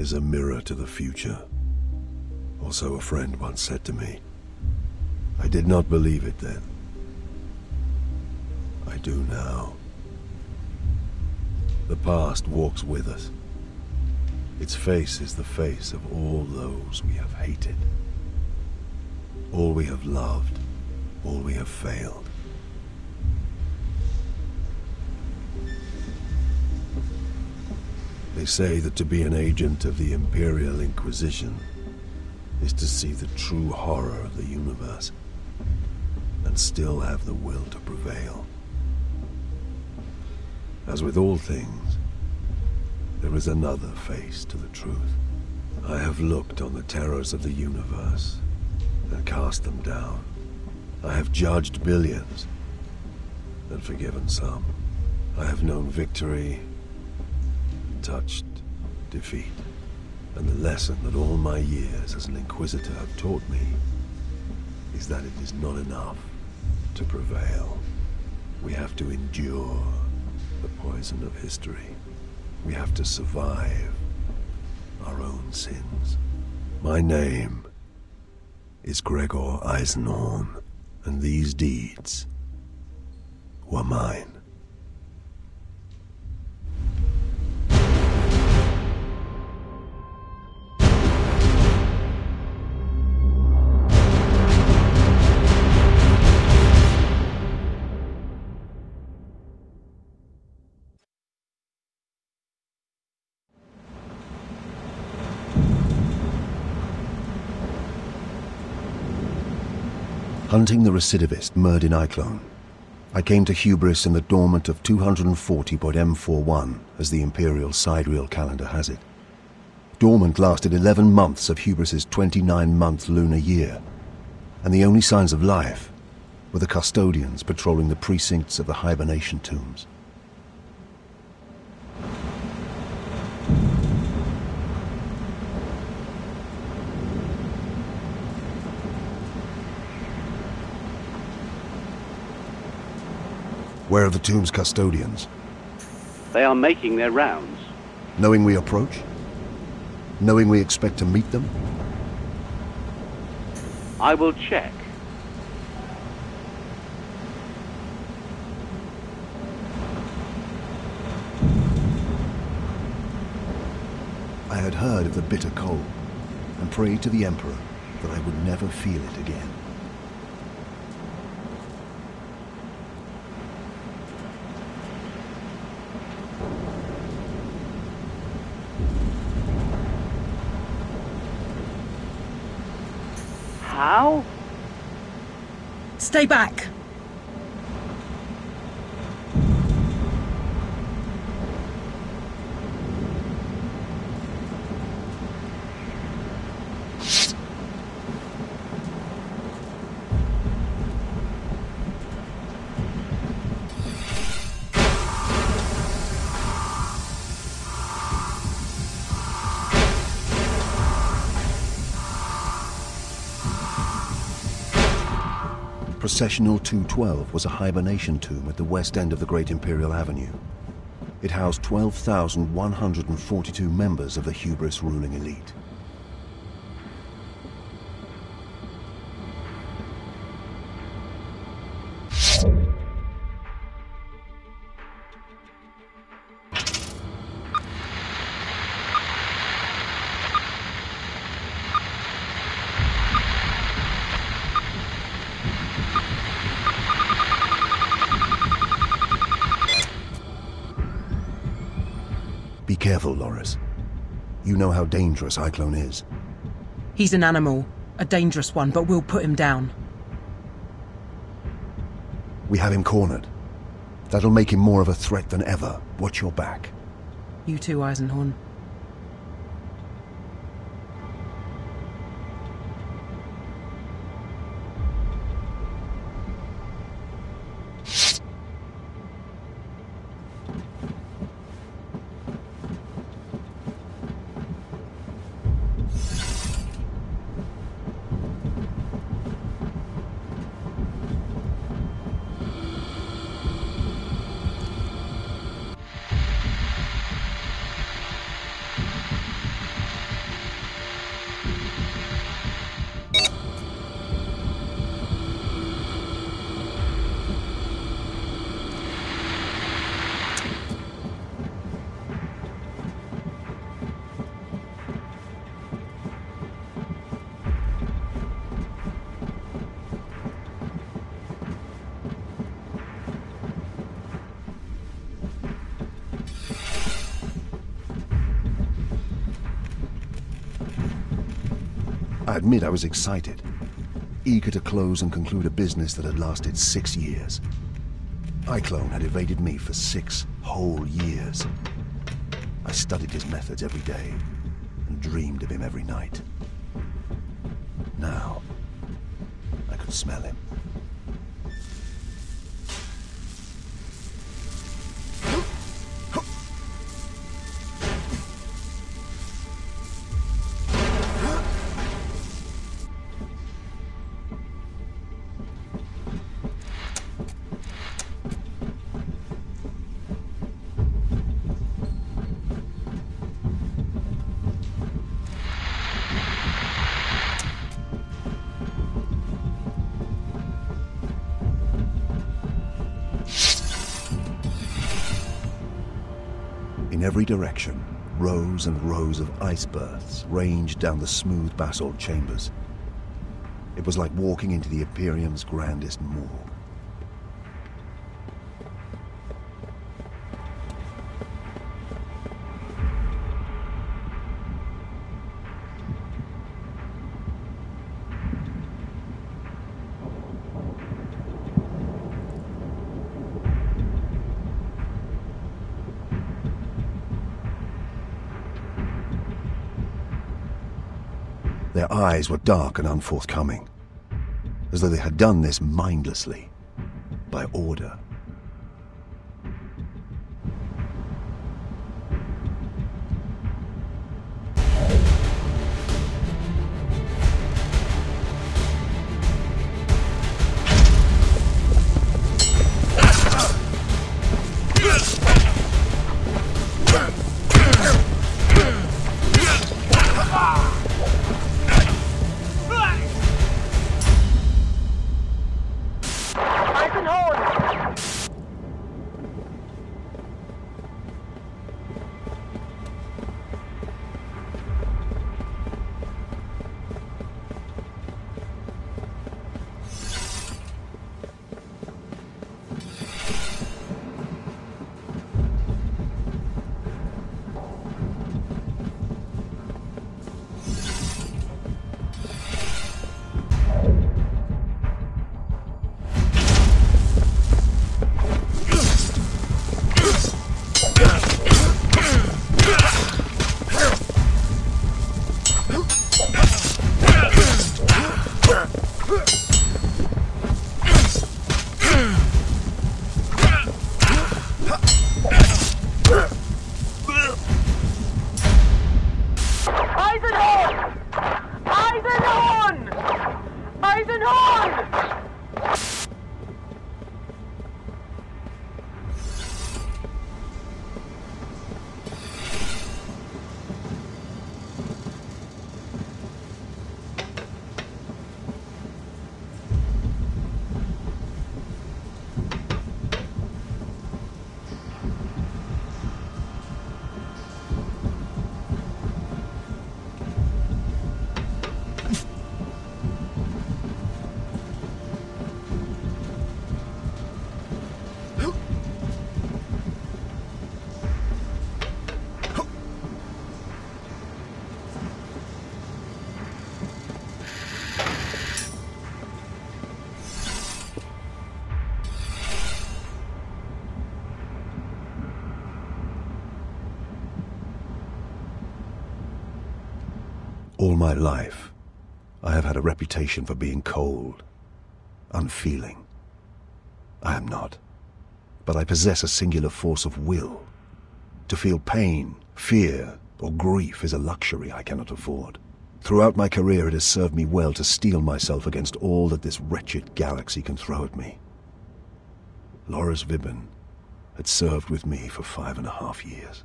is a mirror to the future. Or so a friend once said to me. I did not believe it then. I do now. The past walks with us. Its face is the face of all those we have hated. All we have loved, all we have failed. They say that to be an agent of the Imperial Inquisition is to see the true horror of the universe and still have the will to prevail. As with all things, there is another face to the truth. I have looked on the terrors of the universe and cast them down. I have judged billions and forgiven some. I have known victory, touched defeat. And the lesson that all my years as an Inquisitor have taught me is that it is not enough to prevail. We have to endure the poison of history. We have to survive our own sins. My name is Gregor Eisenhorn, and these deeds were mine. Hunting the recidivist Murdin Eyclone, I came to Hubris in the dormant of 240.M41, as the Imperial sidereal calendar has it. Dormant lasted 11 months of Hubris's 29-month lunar year, and the only signs of life were the custodians patrolling the precincts of the hibernation tombs. Where are the tomb's custodians? They are making their rounds. Knowing we approach? Knowing we expect to meet them? I will check. I had heard of the bitter cold and prayed to the Emperor that I would never feel it again. Stay back! Processional 212 was a hibernation tomb at the west end of the Great Imperial Avenue. It housed 12,142 members of the hubris ruling elite. Careful, Lores. You know how dangerous Eyclone is. He's an animal. A dangerous one, but we'll put him down. We have him cornered. That'll make him more of a threat than ever. Watch your back. You too, Eisenhorn. Admit I was excited, eager to close and conclude a business that had lasted six years. Eyclone had evaded me for six whole years. I studied his methods every day and dreamed of him every night. Now, I could smell him. Every direction, rows and rows of ice berths ranged down the smooth basalt chambers. It was like walking into the Imperium's grandest morgue. Their eyes were dark and unforthcoming, as though they had done this mindlessly, by order. All my life, I have had a reputation for being cold, unfeeling. I am not. But I possess a singular force of will. To feel pain, fear, or grief is a luxury I cannot afford. Throughout my career, it has served me well to steel myself against all that this wretched galaxy can throw at me. Lores Vibben had served with me for five and a half years.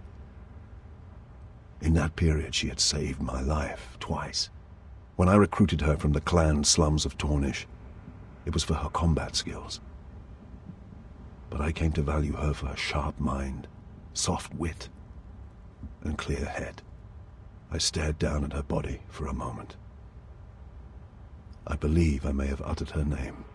In that period, she had saved my life twice. When I recruited her from the clan slums of Tornish, it was for her combat skills. But I came to value her for her sharp mind, soft wit, and clear head. I stared down at her body for a moment. I believe I may have uttered her name.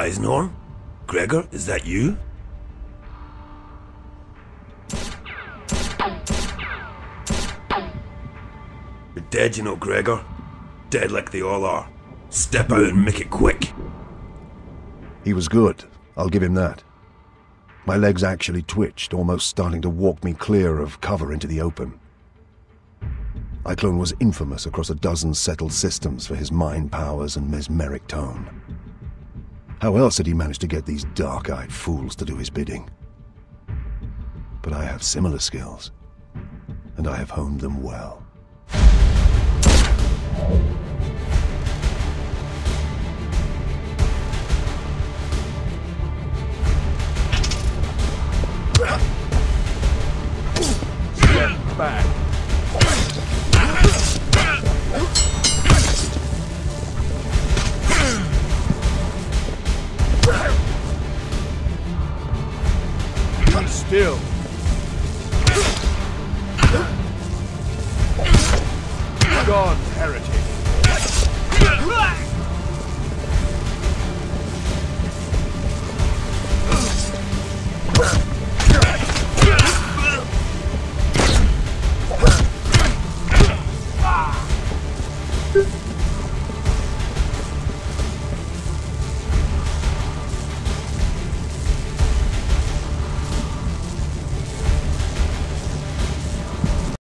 Eisenhorn? Gregor, is that you? You're dead, you know, Gregor. Dead like they all are. Step out and make it quick. He was good, I'll give him that. My legs actually twitched, almost starting to walk me clear of cover into the open. Eyclone was infamous across a dozen settled systems for his mind powers and mesmeric tone. How else had he managed to get these dark-eyed fools to do his bidding? But I have similar skills, and I have honed them well.